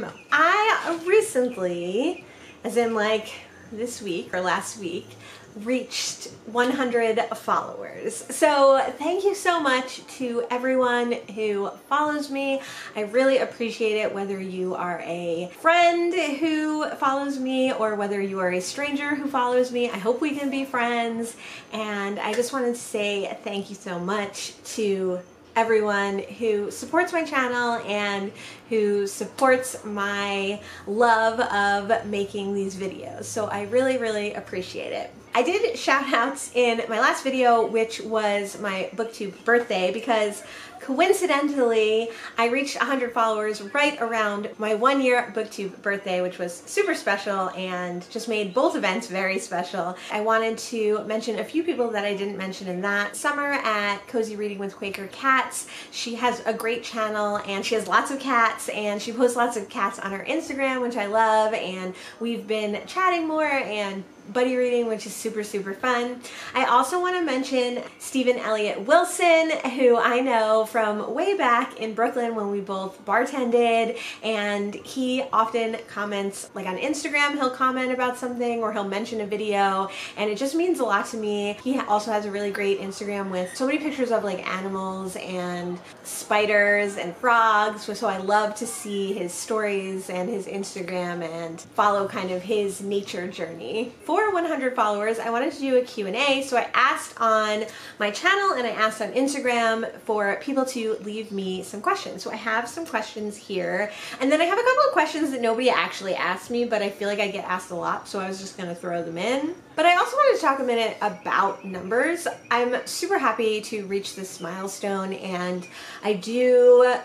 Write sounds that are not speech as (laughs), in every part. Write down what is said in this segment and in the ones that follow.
time. I recently, as in like this week or last week, reached 100 followers. So thank you so much to everyone who follows me. I really appreciate it whether you are a friend who follows me or whether you are a stranger who follows me. I hope we can be friends and I just wanted to say thank you so much to everyone who supports my channel and who supports my love of making these videos. So I really, really appreciate it. I did shout outs in my last video, which was my booktube birthday because coincidentally, I reached 100 followers right around my one year booktube birthday, which was super special and just made both events very special. I wanted to mention a few people that I didn't mention in that. Summer at Cozy Reading with Quaker Cats. She has a great channel and she has lots of cats and she posts lots of cats on her Instagram, which I love. And we've been chatting more and buddy reading, which is super, super fun. I also want to mention Steven Elliott Wilson, who I know from way back in Brooklyn when we both bartended, and he often comments, like on Instagram, he'll comment about something or he'll mention a video, and it just means a lot to me. He also has a really great Instagram with so many pictures of like animals and spiders and frogs, so I love to see his stories and his Instagram and follow kind of his nature journey for 100 followers, I wanted to do a Q&A. So I asked on my channel and I asked on Instagram for people to leave me some questions. So I have some questions here. And then I have a couple of questions that nobody actually asked me, but I feel like I get asked a lot. So I was just gonna throw them in. But I also wanted to talk a minute about numbers. I'm super happy to reach this milestone and I do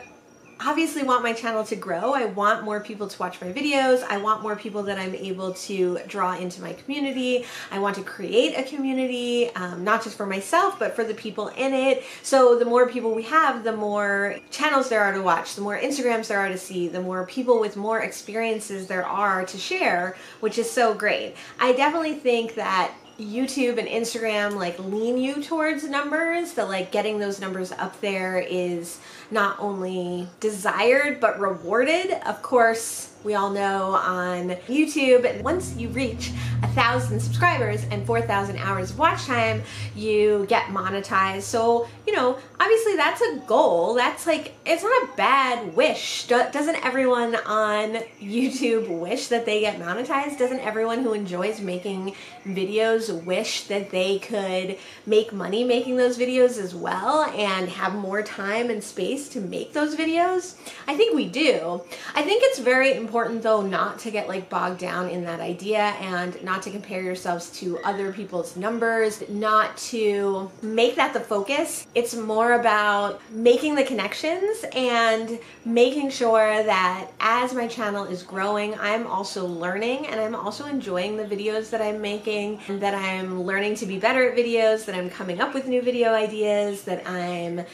obviously want my channel to grow. I want more people to watch my videos. I want more people that I'm able to draw into my community. I want to create a community, um, not just for myself, but for the people in it. So the more people we have, the more channels there are to watch, the more Instagrams there are to see, the more people with more experiences there are to share, which is so great. I definitely think that YouTube and Instagram like lean you towards numbers, that like getting those numbers up there is not only desired but rewarded. Of course, we all know on YouTube, once you reach a thousand subscribers and 4,000 hours of watch time, you get monetized. So, you know, obviously that's a goal. That's like, it's not a bad wish. Doesn't everyone on YouTube wish that they get monetized? Doesn't everyone who enjoys making videos wish that they could make money making those videos as well and have more time and space to make those videos? I think we do. I think it's very important important though not to get like bogged down in that idea and not to compare yourselves to other people's numbers, not to make that the focus. It's more about making the connections and making sure that as my channel is growing, I'm also learning and I'm also enjoying the videos that I'm making, that I'm learning to be better at videos, that I'm coming up with new video ideas, that I'm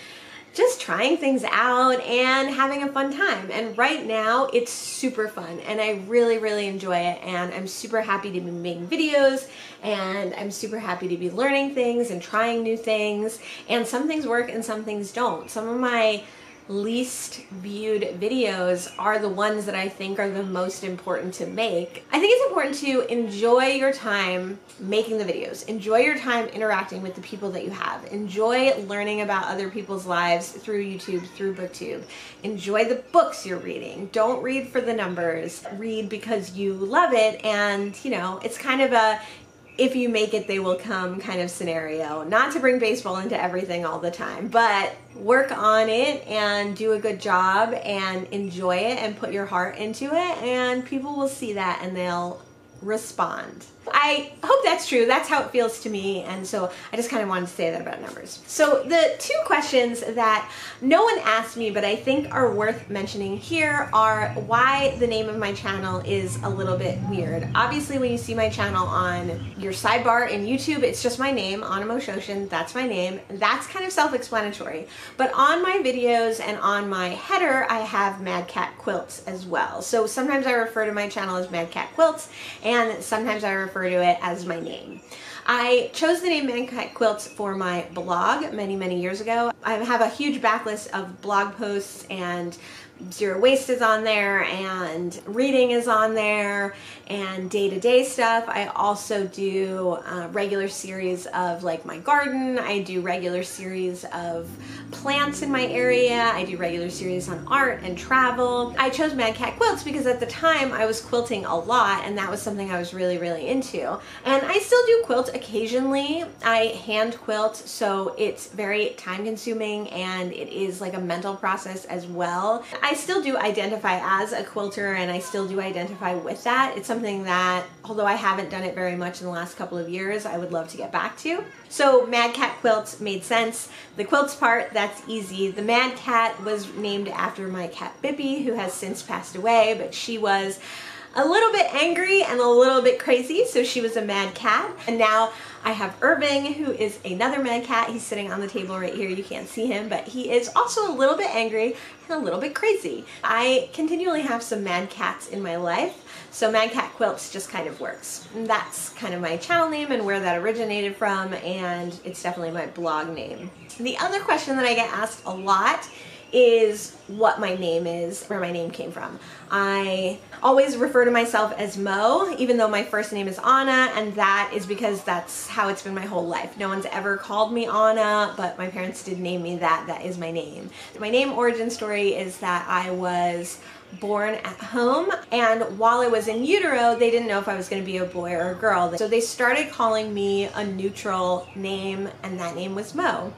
just trying things out and having a fun time. And right now it's super fun and I really, really enjoy it. And I'm super happy to be making videos and I'm super happy to be learning things and trying new things. And some things work and some things don't. Some of my least viewed videos are the ones that I think are the most important to make. I think it's important to enjoy your time making the videos. Enjoy your time interacting with the people that you have. Enjoy learning about other people's lives through YouTube, through BookTube. Enjoy the books you're reading. Don't read for the numbers. Read because you love it and, you know, it's kind of a if you make it, they will come kind of scenario. Not to bring baseball into everything all the time, but work on it and do a good job and enjoy it and put your heart into it, and people will see that and they'll respond. I hope that's true. That's how it feels to me. And so I just kind of wanted to say that about numbers. So the two questions that no one asked me, but I think are worth mentioning here are why the name of my channel is a little bit weird. Obviously, when you see my channel on your sidebar in YouTube, it's just my name, Ana Mo Shoshin. That's my name. That's kind of self-explanatory. But on my videos and on my header, I have Mad Cat Quilts as well. So sometimes I refer to my channel as Mad Cat Quilts, and sometimes I refer refer to it as my name. I chose the name Mad Quilts for my blog many, many years ago. I have a huge backlist of blog posts and zero waste is on there and reading is on there and day-to-day stuff. I also do a regular series of like my garden. I do regular series of plants in my area. I do regular series on art and travel. I chose Mad Cat Quilts because at the time I was quilting a lot and that was something I was really, really into. And I still do quilt occasionally. I hand quilt, so it's very time consuming and it is like a mental process as well. I still do identify as a quilter and I still do identify with that. It's something that, although I haven't done it very much in the last couple of years, I would love to get back to. So Mad Cat Quilts made sense. The quilts part, that's easy. The Mad Cat was named after my cat Bippy, who has since passed away, but she was a little bit angry and a little bit crazy, so she was a mad cat. And now I have Irving, who is another mad cat. He's sitting on the table right here. You can't see him, but he is also a little bit angry and a little bit crazy. I continually have some mad cats in my life, so Mad Cat Quilts just kind of works. And that's kind of my channel name and where that originated from, and it's definitely my blog name. The other question that I get asked a lot is what my name is, where my name came from. I always refer to myself as Mo, even though my first name is Ana, and that is because that's how it's been my whole life. No one's ever called me Ana, but my parents did name me that. That is my name. My name origin story is that I was born at home and while I was in utero they didn't know if I was going to be a boy or a girl so they started calling me a neutral name and that name was Mo.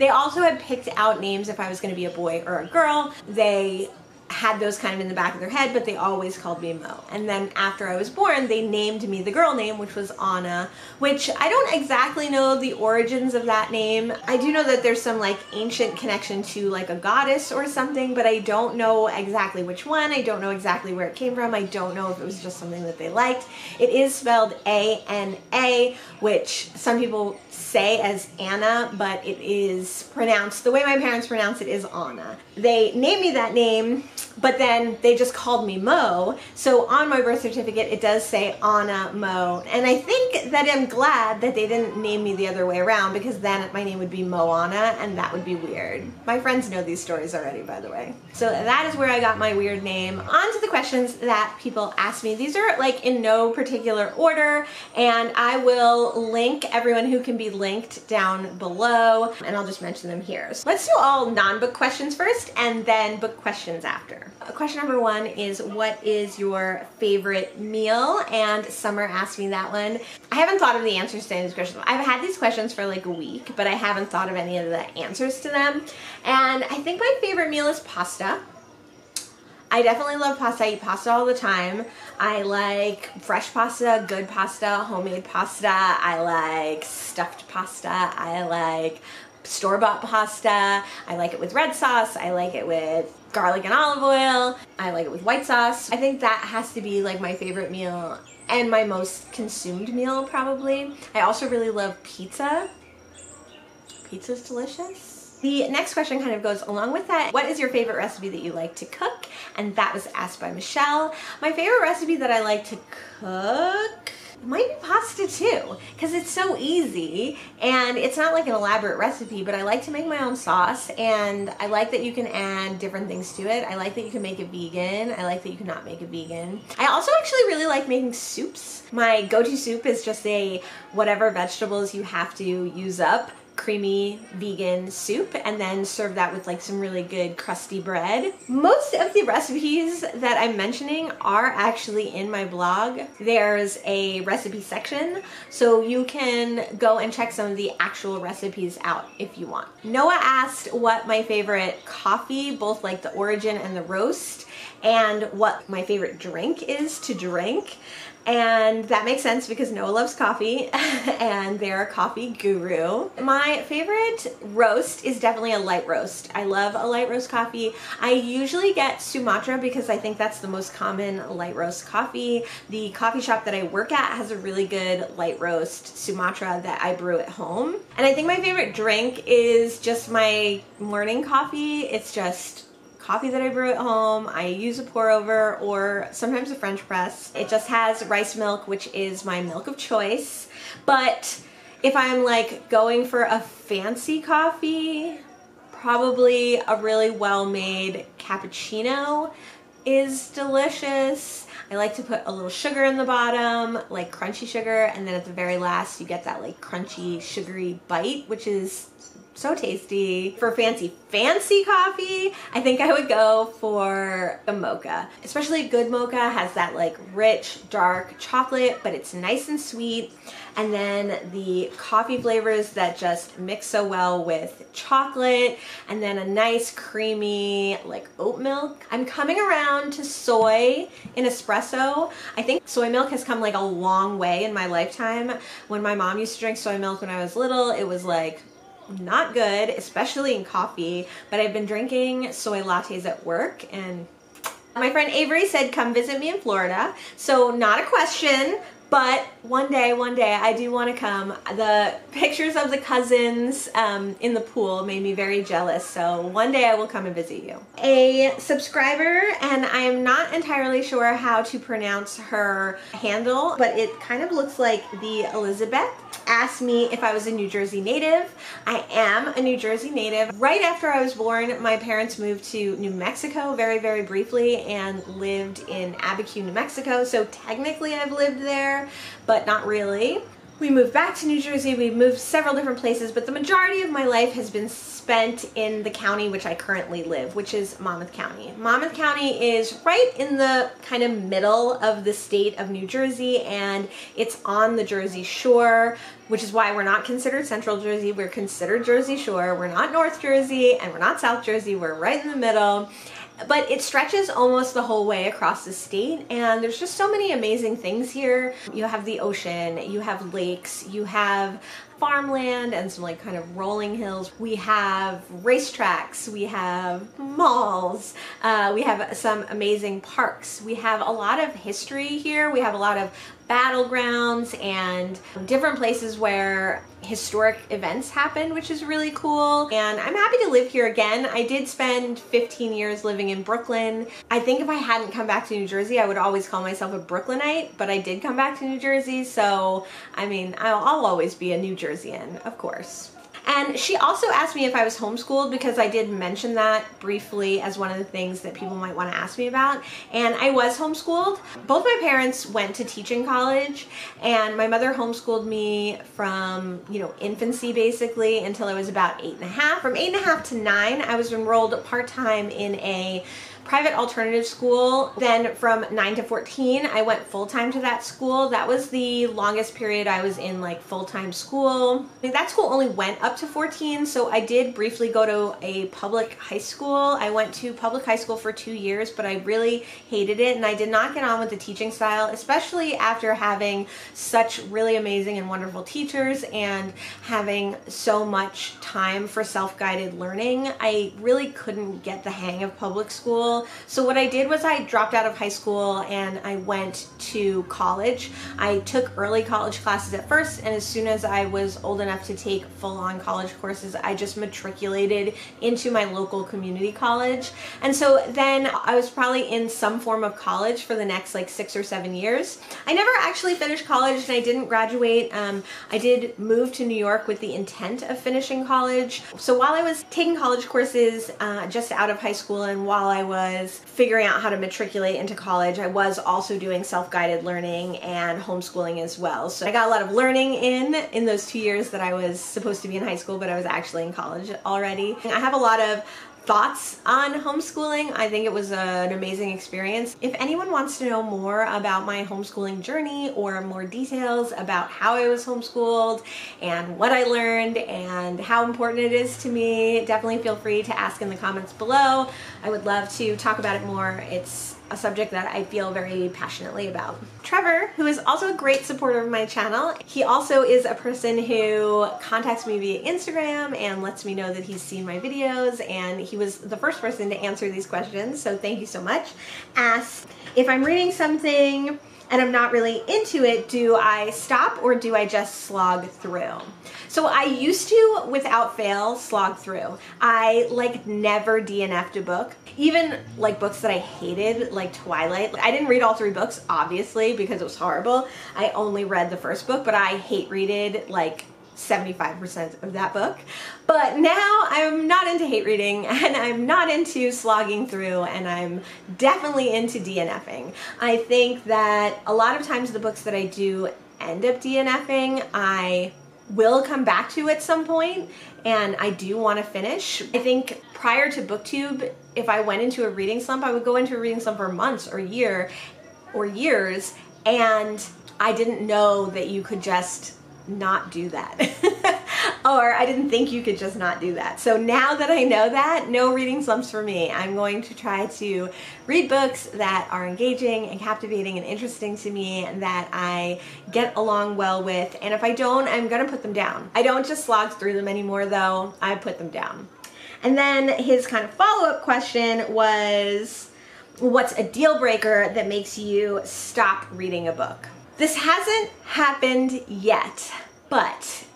They also had picked out names if I was going to be a boy or a girl. They had those kind of in the back of their head, but they always called me Mo. And then after I was born, they named me the girl name, which was Ana, which I don't exactly know the origins of that name. I do know that there's some like ancient connection to like a goddess or something, but I don't know exactly which one. I don't know exactly where it came from. I don't know if it was just something that they liked. It is spelled A-N-A, which some people say as Anna, but it is pronounced, the way my parents pronounce it is Anna. They named me that name but then they just called me Mo. So on my birth certificate, it does say Ana Mo. And I think that I'm glad that they didn't name me the other way around because then my name would be Moana and that would be weird. My friends know these stories already, by the way. So that is where I got my weird name. On to the questions that people ask me. These are like in no particular order and I will link everyone who can be linked down below and I'll just mention them here. So let's do all non-book questions first and then book questions after. Question number one is what is your favorite meal? And Summer asked me that one. I haven't thought of the answers to any of these questions. I've had these questions for like a week, but I haven't thought of any of the answers to them. And I think my favorite meal is pasta. I definitely love pasta. I eat pasta all the time. I like fresh pasta, good pasta, homemade pasta. I like stuffed pasta. I like store-bought pasta. I like it with red sauce. I like it with garlic and olive oil. I like it with white sauce. I think that has to be like my favorite meal and my most consumed meal probably. I also really love pizza. Pizza's delicious. The next question kind of goes along with that. What is your favorite recipe that you like to cook? And that was asked by Mishelle. My favorite recipe that I like to cook might be pasta too because it's so easy and it's not like an elaborate recipe but I like to make my own sauce and I like that you can add different things to it. I like that you can make it vegan. I like that you cannot make it vegan. I also actually really like making soups. My go-to soup is just a whatever vegetables you have to use up creamy vegan soup and then serve that with like some really good crusty bread. Most of the recipes that I'm mentioning are actually in my blog. There's a recipe section so you can go and check some of the actual recipes out if you want. Noah asked what my favorite coffee, both like the origin and the roast, and what my favorite drink is to drink. And that makes sense because Noah loves coffee (laughs) and they're a coffee guru. My favorite roast is definitely a light roast. I love a light roast coffee. I usually get Sumatra because I think that's the most common light roast coffee. The coffee shop that I work at has a really good light roast Sumatra that I brew at home. And I think my favorite drink is just my morning coffee. It's just coffee that I brew at home. I use a pour over or sometimes a French press. It just has rice milk, which is my milk of choice. But if I'm like going for a fancy coffee, probably a really well-made cappuccino is delicious. I like to put a little sugar in the bottom, like crunchy sugar, and then at the very last you get that like crunchy sugary bite, which is so tasty. For fancy, fancy coffee, I think I would go for a mocha. Especially a good mocha has that like rich, dark chocolate, but it's nice and sweet. And then the coffee flavors that just mix so well with chocolate and then a nice creamy like oat milk. I'm coming around to soy in espresso. I think soy milk has come like a long way in my lifetime. When my mom used to drink soy milk when I was little, it was like not good, especially in coffee, but I've been drinking soy lattes at work and my friend Avery said come visit me in Florida. So not a question, but one day, one day, I do want to come. The pictures of the cousins um, in the pool made me very jealous, so one day I will come and visit you. A subscriber, and I am not entirely sure how to pronounce her handle, but it kind of looks like the Elizabeth, asked me if I was a New Jersey native. I am a New Jersey native. Right after I was born, my parents moved to New Mexico very, very briefly and lived in Abiquiu, New Mexico, so technically I've lived but not really. We moved back to New Jersey, we moved several different places, but the majority of my life has been spent in the county which I currently live, which is Monmouth County. Monmouth County is right in the kind of middle of the state of New Jersey and it's on the Jersey Shore, which is why we're not considered Central Jersey, we're considered Jersey Shore. We're not North Jersey and we're not South Jersey, we're right in the middle but it stretches almost the whole way across the state and there's just so many amazing things here. You have the ocean, you have lakes, you have farmland and some like kind of rolling hills. We have racetracks, we have malls, uh, we have some amazing parks. We have a lot of history here. We have a lot of battlegrounds and different places where historic events happen, which is really cool. And I'm happy to live here again. I did spend 15 years living in Brooklyn. I think if I hadn't come back to New Jersey, I would always call myself a Brooklynite, but I did come back to New Jersey. So, I mean, I'll, I'll always be a New Jerseyan, of course. And she also asked me if I was homeschooled because I did mention that briefly as one of the things that people might want to ask me about. And I was homeschooled. Both my parents went to teaching college and my mother homeschooled me from, you know, infancy basically until I was about eight and a half. From eight and a half to nine, I was enrolled part-time in a private alternative school. Then from 9 to 14, I went full-time to that school. That was the longest period I was in like full-time school. That school only went up to 14, so I did briefly go to a public high school. I went to public high school for two years, but I really hated it and I did not get on with the teaching style, especially after having such really amazing and wonderful teachers and having so much time for self-guided learning. I really couldn't get the hang of public school so what I did was I dropped out of high school and I went to college. I took early college classes at first and as soon as I was old enough to take full-on college courses, I just matriculated into my local community college. And so then I was probably in some form of college for the next like six or seven years. I never actually finished college and I didn't graduate. Um, I did move to New York with the intent of finishing college. So while I was taking college courses uh, just out of high school and while I was was figuring out how to matriculate into college, I was also doing self-guided learning and homeschooling as well. So I got a lot of learning in in those two years that I was supposed to be in high school, but I was actually in college already. I have a lot of thoughts on homeschooling. I think it was an amazing experience. If anyone wants to know more about my homeschooling journey or more details about how I was homeschooled and what I learned and how important it is to me, definitely feel free to ask in the comments below. I would love to talk about it more. It's a subject that I feel very passionately about. Trevor, who is also a great supporter of my channel, he also is a person who contacts me via Instagram and lets me know that he's seen my videos and he was the first person to answer these questions, so thank you so much. Asked if I'm reading something and I'm not really into it, do I stop or do I just slog through? So I used to, without fail, slog through. I like never DNF'd a book. Even like books that I hated, like Twilight. I didn't read all three books, obviously, because it was horrible. I only read the first book, but I hate readed like 75% of that book. But now I'm not into hate reading (laughs) and I'm not into slogging through and I'm definitely into DNFing. I think that a lot of times the books that I do end up DNFing, I will come back to at some point and I do want to finish. I think prior to booktube if I went into a reading slump I would go into a reading slump for months or year or years and I didn't know that you could just not do that. (laughs) or I didn't think you could just not do that. So now that I know that, no reading slumps for me. I'm going to try to read books that are engaging and captivating and interesting to me and that I get along well with. And if I don't, I'm going to put them down. I don't just slog through them anymore though. I put them down. And then his kind of follow-up question was, what's a deal breaker that makes you stop reading a book? This hasn't happened yet, but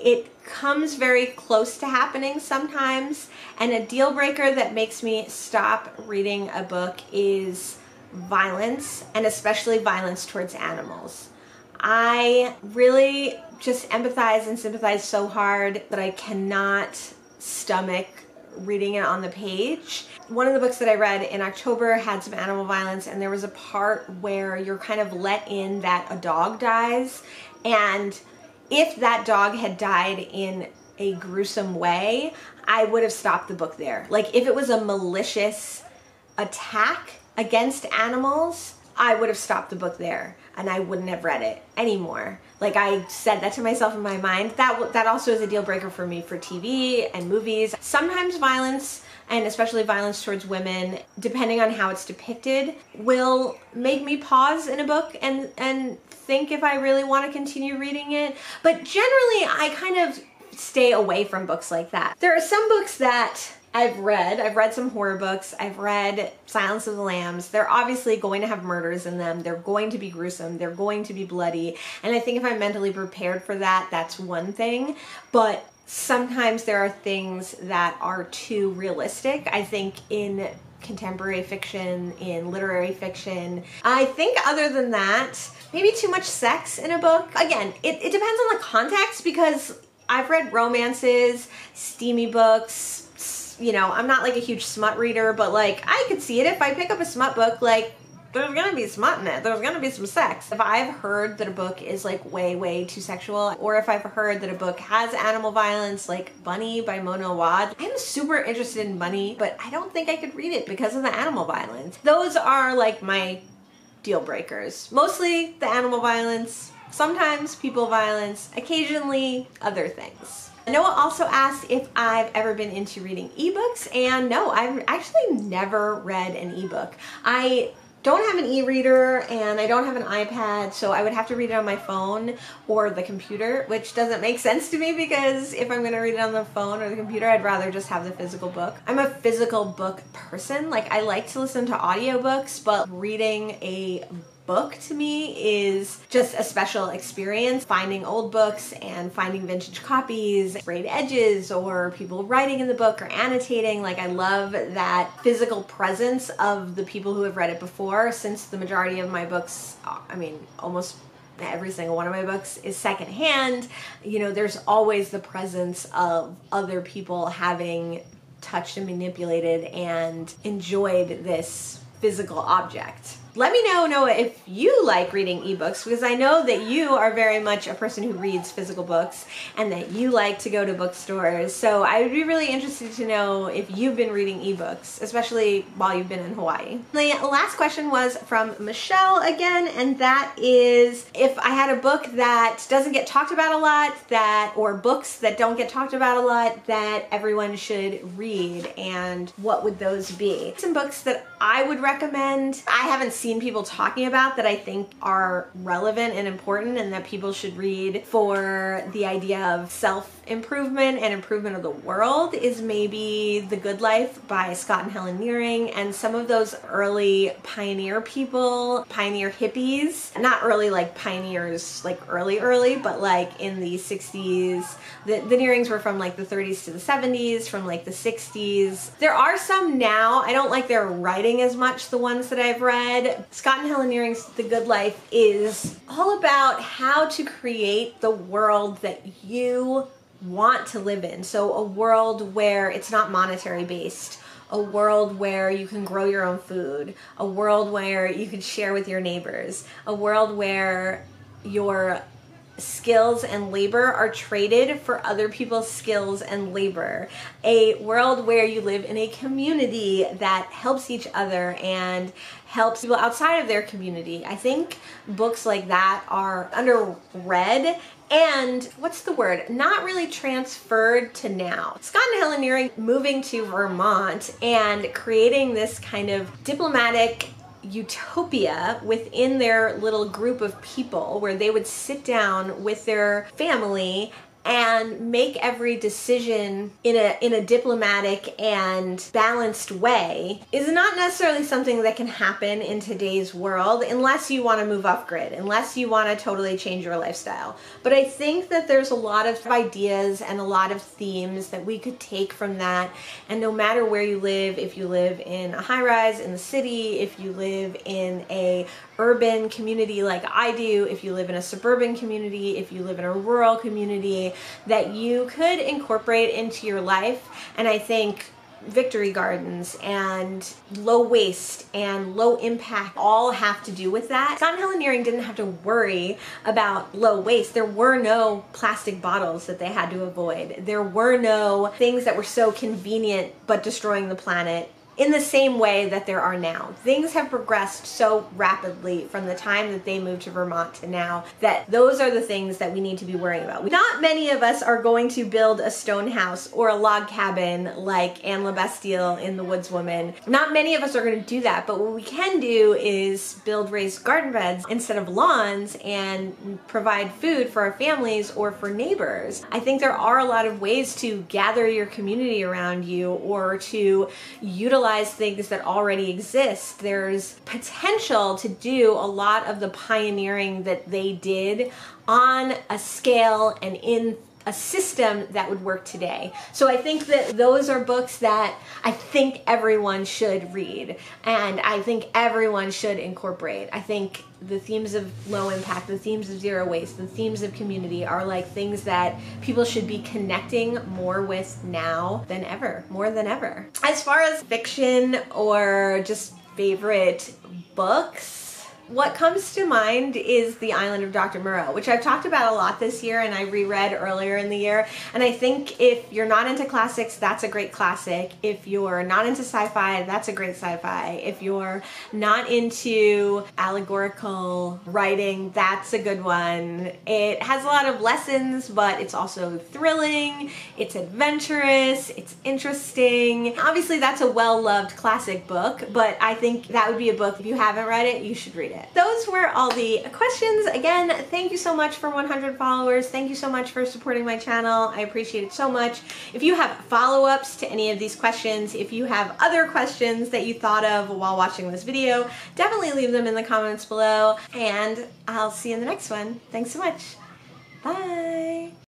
it comes very close to happening sometimes. And a deal breaker that makes me stop reading a book is violence, and especially violence towards animals. I really just empathize and sympathize so hard that I cannot stomach reading it on the page. One of the books that I read in October had some animal violence and there was a part where you're kind of let in that a dog dies and if that dog had died in a gruesome way, I would have stopped the book there. Like if it was a malicious attack against animals, I would have stopped the book there and I wouldn't have read it anymore. Like I said that to myself in my mind. That that also is a deal breaker for me for TV and movies. Sometimes violence and especially violence towards women, depending on how it's depicted, will make me pause in a book and and think if I really want to continue reading it. But generally, I kind of stay away from books like that. There are some books that I've read. I've read some horror books. I've read Silence of the Lambs. They're obviously going to have murders in them. They're going to be gruesome. They're going to be bloody. And I think if I'm mentally prepared for that, that's one thing. But sometimes there are things that are too realistic. I think in contemporary fiction, in literary fiction. I think other than that, maybe too much sex in a book. Again, it, it depends on the context because I've read romances, steamy books, you know, I'm not like a huge smut reader, but like I could see it if I pick up a smut book, like there's gonna be smut in it. There's gonna be some sex. If I've heard that a book is like way, way too sexual, or if I've heard that a book has animal violence, like Bunny by Mona Awad, I'm super interested in Bunny, but I don't think I could read it because of the animal violence. Those are like my deal breakers. Mostly the animal violence, sometimes people violence, occasionally other things. Noah also asked if I've ever been into reading ebooks, and no, I've actually never read an ebook. I don't have an e-reader and I don't have an iPad, so I would have to read it on my phone or the computer, which doesn't make sense to me because if I'm going to read it on the phone or the computer, I'd rather just have the physical book. I'm a physical book person. Like I like to listen to audiobooks, but reading a book to me is just a special experience. Finding old books and finding vintage copies, frayed edges, or people writing in the book or annotating. Like, I love that physical presence of the people who have read it before, since the majority of my books, I mean, almost every single one of my books is secondhand. You know, there's always the presence of other people having touched and manipulated and enjoyed this physical object. Let me know, Noah, if you like reading ebooks because I know that you are very much a person who reads physical books and that you like to go to bookstores. So I would be really interested to know if you've been reading ebooks, especially while you've been in Hawaii. The last question was from Mishelle again, and that is if I had a book that doesn't get talked about a lot, that or books that don't get talked about a lot that everyone should read, and what would those be? Some books that I would recommend. I haven't seen people talking about that I think are relevant and important and that people should read for the idea of self improvement and improvement of the world is maybe The Good Life by Scott and Helen Nearing and some of those early pioneer people, pioneer hippies, not early like pioneers, like early, early, but like in the 60s. The, the Nearings were from like the 30s to the 70s, from like the 60s. There are some now. I don't like their writing as much, the ones that I've read. Scott and Helen Nearing's The Good Life is all about how to create the world that you want to live in. So, a world where it's not monetary based, a world where you can grow your own food, a world where you can share with your neighbors, a world where your skills and labor are traded for other people's skills and labor. A world where you live in a community that helps each other and helps people outside of their community. I think books like that are underread and what's the word? Not really transferred to now. Scott and Helen Nearing moving to Vermont and creating this kind of diplomatic utopia within their little group of people where they would sit down with their family and make every decision in a in a diplomatic and balanced way is not necessarily something that can happen in today's world unless you want to move off grid, unless you want to totally change your lifestyle. But I think that there's a lot of ideas and a lot of themes that we could take from that. And no matter where you live, if you live in a high rise in the city, if you live in a urban community like I do, if you live in a suburban community, if you live in a rural community, that you could incorporate into your life. And I think victory gardens and low waste and low impact all have to do with that. Scott and didn't have to worry about low waste. There were no plastic bottles that they had to avoid. There were no things that were so convenient but destroying the planet in the same way that there are now. Things have progressed so rapidly from the time that they moved to Vermont to now that those are the things that we need to be worrying about. Not many of us are going to build a stone house or a log cabin like Anne LaBastille in The Woodswoman. Not many of us are going to do that, but what we can do is build raised garden beds instead of lawns and provide food for our families or for neighbors. I think there are a lot of ways to gather your community around you or to utilize things that already exist. There's potential to do a lot of the pioneering that they did on a scale and in a system that would work today. So I think that those are books that I think everyone should read and I think everyone should incorporate. I think the themes of low impact, the themes of zero waste, the themes of community are like things that people should be connecting more with now than ever, more than ever. As far as fiction or just favorite books, what comes to mind is The Island of Dr. Moreau, which I've talked about a lot this year and I reread earlier in the year. And I think if you're not into classics, that's a great classic. If you're not into sci fi, that's a great sci fi. If you're not into allegorical writing, that's a good one. It has a lot of lessons, but it's also thrilling, it's adventurous, it's interesting. Obviously, that's a well loved classic book, but I think that would be a book, if you haven't read it, you should read it. Those were all the questions. Again, thank you so much for 100 followers. Thank you so much for supporting my channel. I appreciate it so much. If you have follow-ups to any of these questions, if you have other questions that you thought of while watching this video, definitely leave them in the comments below and I'll see you in the next one. Thanks so much. Bye.